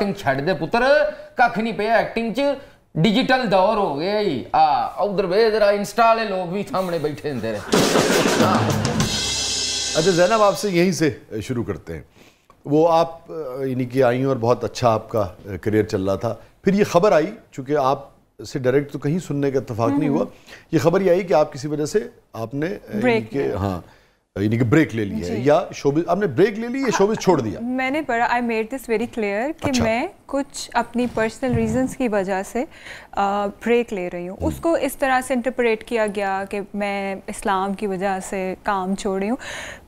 Acting ਛੱਡ ਦੇ ਪੁੱਤਰ ਕੱਖ ਨਹੀਂ ਪਿਆ ਐਕਟਿੰਗ 'ਚ ਡਿਜੀਟਲ ਦੌਰ ਹੋ ਗਿਆ ਜੀ ਆ ਉਧਰ ਵੇ ਜਰਾ ਇੰਸਟਾ ਵਾਲੇ ਲੋਕ ਵੀ ਸਾਹਮਣੇ ਬੈਠੇ ਹੁੰਦੇ ਨੇ अच्छा जैनब आपसे यहीं से शुरू करते हैं वो आप अ, यानी कि आई और बहुत अच्छा आपका करियर चल रहा था फिर ये खबर आई चूंकि आप से डायरेक्ट तो कहीं सुनने का इतफाक नहीं हुआ ये खबर ये आई कि आप किसी वजह से आपने अ, यानी Break कि हाँ यानी कि ब्रेक ले लिया है या शोबिज आपने ब्रेक ले ली या शोबिज छोड़ दिया? मैंने पढ़ा I made this very clear कि अच्छा। मैं कुछ अपनी पर्सनल रीजंस की वजह से ब्रेक ले रही हूँ। उसको इस तरह से इंटरप्रेट किया गया कि मैं इस्लाम की वजह से काम छोड़ रही हूँ।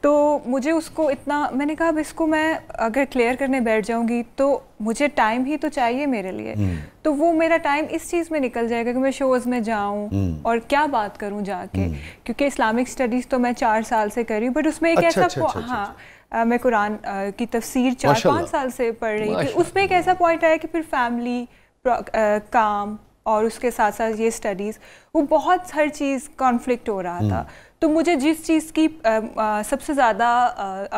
तो मुझे उसको इतना मैंने कहा अब इसको मैं अगर क्लियर करने बैठ जाऊँगी तो मुझे टाइम ही तो चाहिए मेरे लिए। तो वो मेरा टाइम इस चीज़ में निकल जाएगा कि मैं शोज़ में जाऊँ और क्या बात करूँ जाके। क्योंकि इस्लामिक स्टडीज़ तो मैं चार साल से कर रही हूँ बट उसमें एक अच्छा, ऐसा अच्छा, अच्छा, अच्छा, हाँ अ, मैं कुरान की तफसीर चार पाँच साल से पढ़ रही थी उसमें एक ऐसा पॉइंट आया कि फिर फैमिली काम और उसके साथ साथ ये स्टडीज़ वो बहुत हर चीज़ कॉन्फ्लिक्ट हो रहा था। तो मुझे जिस चीज़ की अ, अ, सबसे ज़्यादा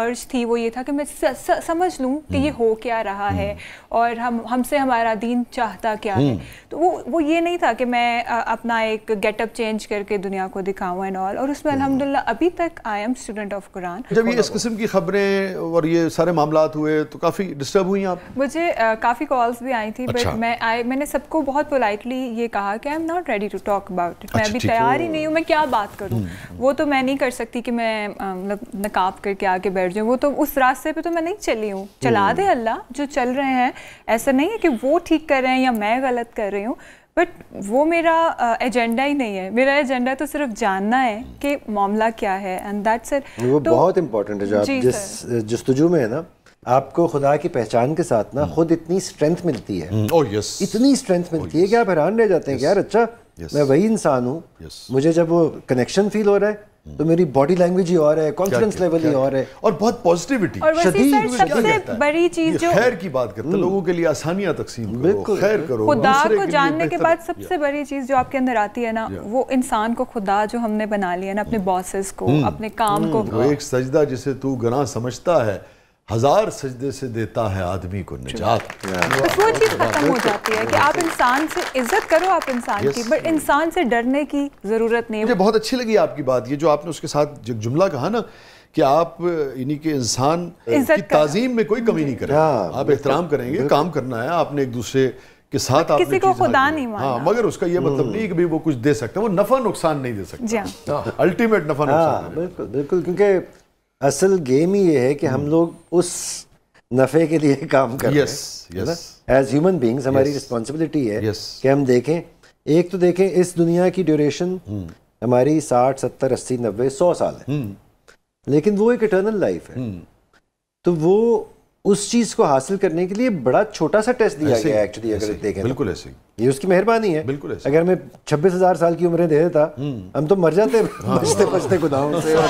अर्ज़ थी वो ये था कि मैं स, स, समझ लूँ कि ये हो क्या रहा है और हम हमसे हमारा दीन चाहता क्या है। तो वो वो ये नहीं था कि मैं अ, अपना एक गेटअप चेंज करके दुनिया को दिखाऊँ एंड ऑल और उसमें अलहमदिल्ला अभी तक I am student of Quran जब ये इस किस्म की खबरें और ये सारे मामला हुए तो काफ़ी डिस्टर्ब हुई आप? मुझे काफ़ी कॉल्स भी आई थी बट अच्छा। मैं आई मैंने सबको बहुत पोलाइटली ये कहा कि I am not ready to talk about it मैं अच्छा, अभी तैयार ही नहीं हूँ मैं क्या बात करूँ? वो तो मैं नहीं कर सकती कि मैं मतलब नकाब करके आके बैठ जाऊँ। वो तो उस रास्ते पे तो मैं नहीं चली हूँ। चला दे अल्लाह जो चल रहे हैं। ऐसा नहीं है कि वो ठीक कर रहे हैं या मैं गलत कर रही हूँ बट वो मेरा एजेंडा ही नहीं है। मेरा एजेंडा तो सिर्फ़ जानना है कि मामला क्या है एंड दैट्स इट वो बहुत इंपॉर्टेंट है जो आप जिस जस्तजू में है ना आपको खुदा की पहचान के साथ ना खुद इतनी स्ट्रेंथ मिलती है। ओह यस इतनी स्ट्रेंथ मिलती है कि आप हैरान रह जाते हैं कि यार अच्छा Yes. मैं वही इंसान हूँ। Yes. मुझे जब वो कनेक्शन फील हो रहा है तो मेरी बॉडी लैंग्वेज ही और है कॉन्फिडेंस लेवल ही और है। और बहुत पॉजिटिविटी और वैसे सर सबसे बड़ी चीज़ जो खैर की बात करते हैं लोगों के लिए आसानियाँ तकसीम करो बिल्कुल। खैर करो खुदा को जानने के बाद सबसे बड़ी चीज़ जो आपके अंदर आती है ना वो इंसान को खुदा जो हमने बना लिया ना अपने बॉसेस को अपने काम को। एक सजदा जिसे तू गना समझता है हज़ार सजदे से देता है आदमी को निजात। वो चीज़ खत्म हो जाती है कि आप इंसान से इज़्ज़त करो आप इंसान की बट इंसान से डरने की ज़रूरत नहीं मुझे बहुत अच्छी लगी आपकी बात। ये जो आपने उसके साथ जो जुमला कहा ना कि आप इन्हीं के इंसान की ताजीम में कोई कमी नहीं करेंगे। हाँ, आप एहतराम करेंगे काम करना है आपने एक दूसरे के साथ आपने किसी को खुदा नहीं की। मानना। हाँ मगर उसका ये मतलब नहीं कि भाई वो कुछ दे सकते हैं वो नफा नुकसान नहीं दे सकते। हाँ। अल्टीमेट नफा नुकसान हाँ। बिल्कुल बिल्कुल क्योंकि असल गेम ही ये है कि हम लोग उस नफ़े के लिए काम कर Yes, रहे हैं एज ह्यूमन बींग्स हमारी Yes. रिस्पॉन्सिबिलिटी है Yes. कि हम देखें। एक तो देखें इस दुनिया की ड्यूरेशन हमारी साठ सत्तर अस्सी नब्बे सौ साल है। लेकिन वो एक इटर्नल लाइफ है। तो वो उस चीज को हासिल करने के लिए बड़ा छोटा सा टेस्ट दिया ऐसे गया ही, एक्चुअली ऐसे अगर ही, देखें तो। बिल्कुल ऐसे ही। ये उसकी मेहरबानी है बिल्कुल ऐसे। अगर मैं छब्बीस हजार साल की उम्र दे देता हम तो मर जाते बचते बचते गुनाहों से और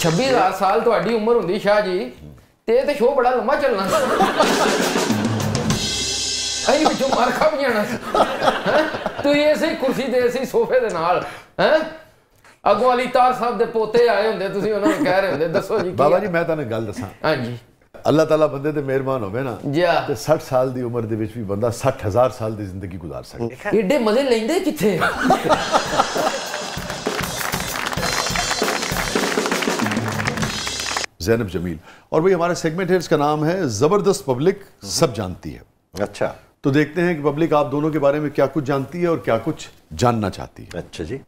ਛੱਬੀ ਹਜ਼ਾਰ ਸਾਲ ਤੁਹਾਡੀ ਉਮਰ ਹੁੰਦੀ ਸ਼ਾਹ ਜੀ ਤੇ ਇਹ ਤੇ ਸ਼ੋਅ ਬੜਾ ਲੰਮਾ ਚੱਲਣਾ ਅਈ ਵਿੱਚੋਂ ਮਾਰ ਖਾ ਵੀ ਜਾਣਾ ਹੈਂ? ਤੁਸੀਂ ਐਸੀ ਕੁਰਸੀ ਤੇ ਐਸੀ ਸੋਫੇ ਦੇ ਨਾਲ ਹੈ ਅਗੋਂ ਅਲੀ ਤਾਰ ਸਾਹਿਬ ਦੇ ਪੋਤੇ ਆਏ ਹੁੰਦੇ ਤੁਸੀਂ ਉਹਨਾਂ ਨੂੰ ਕਹਿ ਰਹੇ ਹੁੰਦੇ ਦੱਸੋ ਜੀ ਕੀ ਬਾਬਾ ਆ? ਜੀ ਮੈਂ ਤੁਹਾਨੂੰ ਗੱਲ ਦੱਸਾਂ ਹਾਂਜੀ ਅੱਲਾਹ ਤਾਲਾ ਬੰਦੇ ਤੇ ਮਿਹਰਬਾਨ ਹੋਵੇ ਨਾ ਜੀ ਆ। ਤੇ 60 ਸਾਲ ਦੀ ਉਮਰ ਦੇ ਵਿੱਚ ਵੀ ਬੰਦਾ 60000 ਸਾਲ ਦੀ ਜ਼ਿੰਦਗੀ ਗੁਜ਼ਾਰ ਸਕਦਾ ਏਡੇ ਮਜ਼ੇ ਲੈਂਦੇ ਕਿੱਥੇ जैनब जमील और भाई हमारा सेगमेंट है इसका नाम है ज़बरदस्त पब्लिक सब जानती है अच्छा तो देखते हैं कि पब्लिक आप दोनों के बारे में क्या कुछ जानती है और क्या कुछ जानना चाहती है अच्छा जी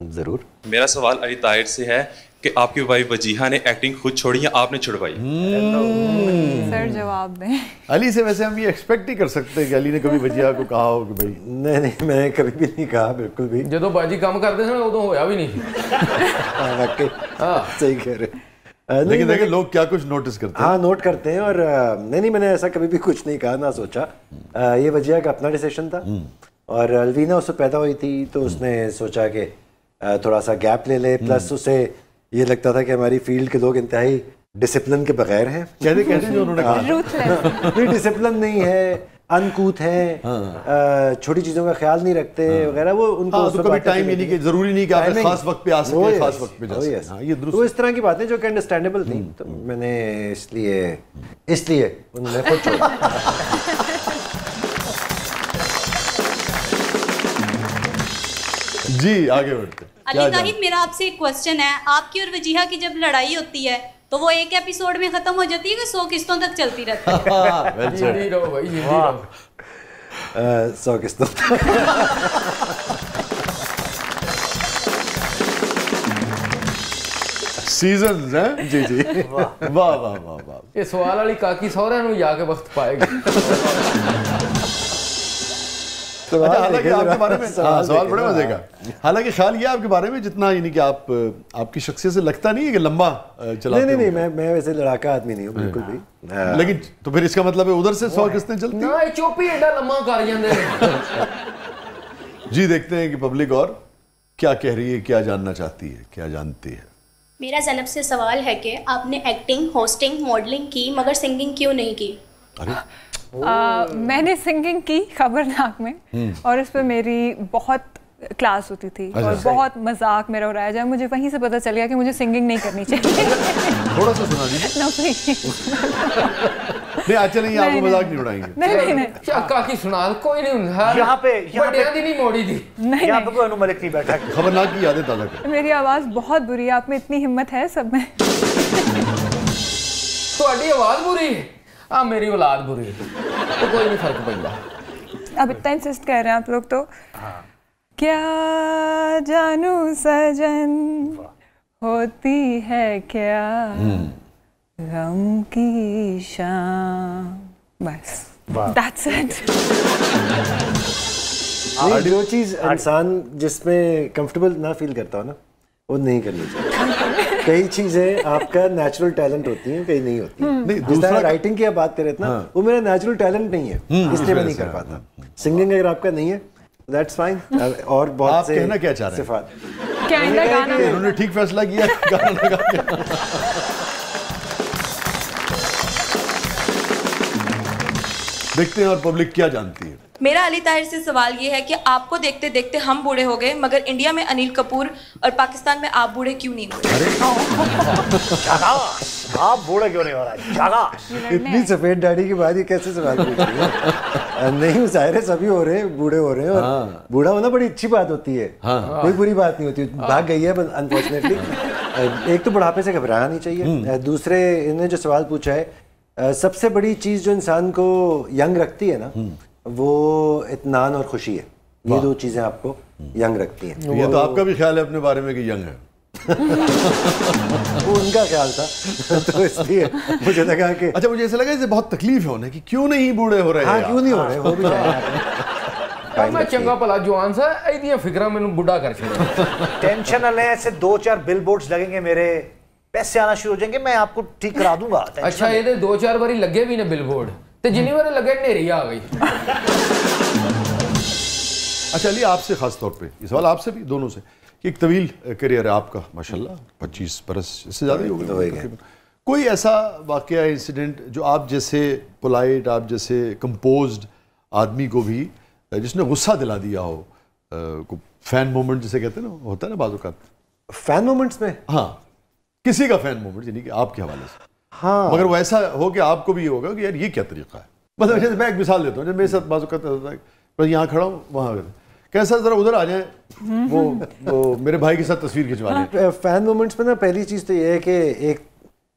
ज़रूर। मेरा सवाल अली ताहिर से है कि आपकी वाइफ वजीहा ने एक्टिंग खुद छोड़ी या आपने छुड़वाई? हम्म। सर जवाब दें। अली से वैसे हम ये एक्सपेक्ट ही कर सकते हैं कि अली ने कभी वजीहा को कहा हो कि भाई नहीं नहीं मैंने कभी भी नहीं कहा बिल्कुल भी। जो तो बाजी काम करते थे ना वो तो होया भी नहीं। हाँ, वाकई। हाँ। सही कह रहे लेकिन देखिए लोग क्या कुछ नोटिस करते हैं। हाँ नोट करते हैं और नहीं नहीं मैंने ऐसा कभी भी कुछ नहीं कहा ना सोचा। ये वजिया का अपना डिसीशन था। हम्म। और अलवीना उससे पैदा हुई थी तो उसने सोचा कि थोड़ा सा गैप ले ले प्लस उसे ये लगता था कि हमारी फ़ील्ड के लोग इंतहाई डिसिप्लिन के बगैर हैं। कहते कहते जो उन्होंने कहा। रूथलेस नहीं डिसिप्लिन नहीं है अनकूथ हैं अ, छोटी चीज़ों का ख्याल नहीं रखते वगैरह वो उनको हाँ, तो कभी time करनी यानी कि ज़रूरी नहीं कि आप खास वक्त पे आ सकें, Oh, खास वक्त पे जा Oh, सकें। हाँ, ये दुरुस्त तो इस तरह की बातें जो कि अंडरस्टैंडेबल थी तो मैंने इसलिए इसलिए उन्होंने खुद छोड़ा। जी आगे बढ़ते हैं। क्या अली जान- ताहिद मेरा आपसे एक क्वेश्चन है आपकी और वजीहा की जब लड़ाई होती है तो वो एक एपिसोड में खत्म हो जाती है कि सौ किस्तों तक चलती रहती है हाँ, well said. जिंदी रहो भाई जिंदी रहो अ, सौ किस्तों सीजन हैं जी जी वाह वाह वाह वाह ਇਹ ਸਵਾਲ ਵਾਲੀ ਕਾਕੀ ਸਹੁਰਿਆਂ ਨੂੰ ਜਾ ਕੇ ਵਕਤ पाएगी अच्छा तो अच्छा, हालाँकि हाँ, सवाल बड़े मज़े का हालाँकि ख्याल ये आपके बारे में जितना यानी कि आप आपकी शख्सियत से लगता नहीं है कि लंबा चला नहीं नहीं नहीं मैं मैं वैसे लड़ाका आदमी नहीं हूँ हाँ। बिल्कुल भी। हाँ। लेकिन तो फिर इसका मतलब है उधर से सौ किस्तें चलती ना चुप एडा लंबा कर जी देखते हैं कि पब्लिक और क्या कह रही है क्या जानना चाहती है क्या जानती है। मेरा जनब से सवाल है कि आपने एक्टिंग होस्टिंग मॉडलिंग की मगर सिंगिंग क्यों नहीं की? अरे मैंने सिंगिंग की खबरनाक में हम्म। और उस पर मेरी बहुत क्लास होती थी अच्छा। और बहुत मज़ाक मेरा उड़ाया जाए मुझे वहीं से पता चल गया कि मुझे सिंगिंग नहीं करनी चाहिए। थोड़ा सा सुना दीजिए। नहीं। अच्छा नहीं आपको मज़ाक नहीं उड़ाएँगे। नहीं नहीं नहीं। चक्का की सुना कोई नहीं यहाँ पे यहाँ पे नहीं मोड़ी थी नहीं यहाँ पे कोई अनुमलिक नहीं बैठा। खबरनाक की यादें ताज़ा कर। मेरी आवाज़ बहुत बुरी है आप में इतनी हिम्मत है सब में। तो आवाज़ बुरी है? हाँ मेरी औलाद बुरी है। तो कोई नहीं फ़र्क पड़ता। अब इतना इंसिस्ट कर रहे हैं आप लोग तो। हाँ। क्या जानू सजन होती है क्या? हम्म। गम की शाम। बस। दैट्स इट जो चीज़ इंसान जिसमें कंफर्टेबल ना फील करता हो ना वो नहीं करनी चाहिए। कई चीज़ें आपका नेचुरल टैलेंट होती हैं कई नहीं होती नहीं, दूसरा- राइटिंग की आप बात करें रहे थे ना वो मेरा नेचुरल टैलेंट नहीं है इसलिए मैं नहीं कर पाता। सिंगिंग अगर आपका नहीं है दैट्स फाइन और बहुत आप से कहना क्या चाह रहे हैं? गाना उन्होंने ठीक फैसला किया गाना लगा के। देखते हैं और पब्लिक क्या जानती है। मेरा अली ताहिर से सवाल ये है कि आपको देखते देखते हम बूढ़े हो गए मगर इंडिया में अनिल कपूर और पाकिस्तान में आप बूढ़े क्यों नहीं हुए? आप बूढ़े क्यों नहीं हो रहा? है इतनी सफ़ेद दाढ़ी के बाद ये कैसे सवाल पूछ रही है? नहीं ज़ाहिर है सभी हो रहे हैं बूढ़े हो रहे हैं और बूढ़ा होना बड़ी अच्छी बात होती है। कोई बुरी बात नहीं होती भाग गई है अनफॉर्चुनेटली एक तो बुढ़ापे से घबराना नहीं चाहिए। दूसरे इन्होंने जो सवाल पूछा है सबसे बड़ी चीज़ जो इंसान को यंग रखती है ना वो इत्मीनान और खुशी है ये दो चीजें आपको यंग रखती हैं ये तो आपका भी ख्याल है अपने बारे में कि यंग है वो उनका ख्याल था तो इसलिए मुझे लगा कि अच्छा मुझे ऐसा लगा इसे बहुत तकलीफ है उन्हें कि क्यों नहीं बूढ़े हो रहे हाँ हैं क्यों नहीं हो रहे हो भी जाए ਮੈਂ ਚੰਗਾ ਭਲਾ ਜਵਾਨ ਸਾ ਇਹਦੀਆਂ ਫਿਕਰਾਂ ਮੈਨੂੰ ਬੁੱਢਾ ਕਰ ਛੱਡਿਆ टेंशन न लें ऐसे दो चार बिल लगेंगे मेरे पैसे आना शुरू हो जाएंगे मैं आपको ठीक करा दूंगा टेंशन ਅੱਛਾ न लें। ਇਹਦੇ ਦੋ ਚਾਰ ਵਾਰੀ ਲੱਗੇ ਵੀ ਨੇ ਬਿਲਬੋਰਡ ਤੇ ਜਿੰਨੀ ਵਾਰੀ ਲੱਗੇ ਹਨੇਰੀ ਆ ਗਈ अच्छा अली आपसे खास तौर पे ये सवाल आपसे भी दोनों से कि एक तवील करियर है आपका माशाल्लाह पच्चीस बरस इससे ज़्यादा ही हो तो हो ही गए गए। तकरीबन। कोई ऐसा वाकया इंसिडेंट जो आप जैसे पोलाइट आप जैसे कंपोज्ड आदमी को भी जिसने गुस्सा दिला दिया हो अ, को फैन मोमेंट जिसे कहते हैं ना होता है ना बाजूकात फैन मोमेंट्स में हाँ किसी का फैन मोमेंट यानी कि आपके हवाले से हाँ। मगर वैसा हो कि आपको भी ये होगा कि यार ये क्या तरीका है? मतलब जैसे मैं एक मिसाल देता हूँ जब मेरे साथ बाजू करता था है बस यहाँ खड़ा हूँ वहाँ खड़ा कैसा जरा उधर आ जाए वो वो मेरे भाई के साथ तस्वीर खिंचवा लें। फ़ैन मोमेंट्स में ना पहली चीज़ तो ये है कि एक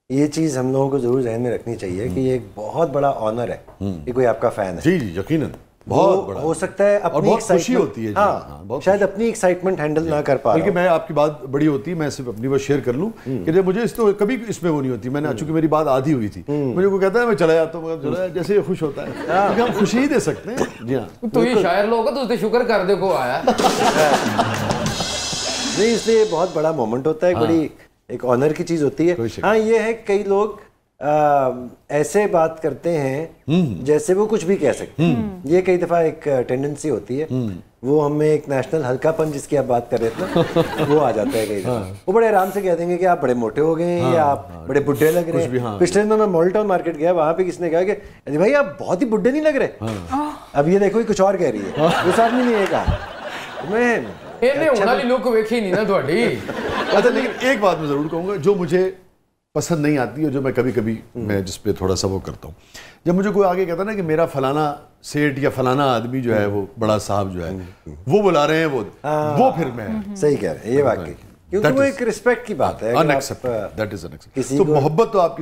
ये चीज़ हम लोगों को ज़रूर जहन में रखनी चाहिए कि ये एक बहुत बड़ा ऑनर है कि कोई आपका फ़ैन है। जी जी यकीनन। बहुत बड़ा। हो सकता है अपनी और बहुत खुशी होती है हाँ, हाँ शायद अपनी एक्साइटमेंट हैंडल ना कर पा बल्कि मैं आपकी बात बड़ी होती है मैं सिर्फ़ अपनी बात शेयर कर लूँ कि जब मुझे इस तो कभी इसमें वो नहीं होती। मैंने हम्म। चूँकि मेरी बात आधी हुई थी हम्म। मुझे को कहता है मैं चला जाता हूँ। चला हम्म। जैसे खुश होता है। हाँ। हम खुशी ही दे सकते हैं। जी हाँ। तो ये शायर लोग तो उसने शुक्र कर दे को आया। नहीं इसलिए बहुत बड़ा मोमेंट होता है हाँ। बड़ी एक ऑनर की चीज़ होती है। हाँ ये है कई लोग आ, ऐसे बात करते हैं जैसे वो कुछ भी कह सकते हैं ये कई दफा एक टेंडेंसी होती है वो हमें एक नेशनल हल्कापन जिसकी आप बात कर रहे थे ना वो आ जाता है कई दफा। वो बड़े आराम से कह देंगे कि आप बड़े मोटे हो गए हैं या आप बड़े बुढ़े लग रहे भी, हैं हाँ। पिछले दिनों मैं मॉल टाउन मार्केट गया वहां पे किसने कहा कि अरे भाई आप बहुत ही बुढ़े नहीं लग रहे अब ये देखो ये कुछ और कह रही है उस आदमी ने ये कहा मैं ਇਹਨੇ ਹੁਣ ਵਾਲੀ ਲੁੱਕ ਵੇਖੀ ਨਹੀਂ ਨਾ ਤੁਹਾਡੀ अच्छा लेकिन एक बात मैं ज़रूर कहूँगा जो मुझे पसंद नहीं आती और जो मैं कभी कभी मैं जिस पे थोड़ा सा वो करता हूँ। जब मुझे कोई आगे कहता ना कि मेरा फलाना सेठ या फलाना आदमी जो है वो बड़ा साहब जो है वो बुला रहे हैं वो वो फिर मैं सही कह रहे हैं ये वाकई। क्योंकि वो एक रिस्पेक्ट की बात है अनएक्सेप्टेबल दैट इज़ अनएक्सेप्टेबल तो मोहब्बत तो आपकी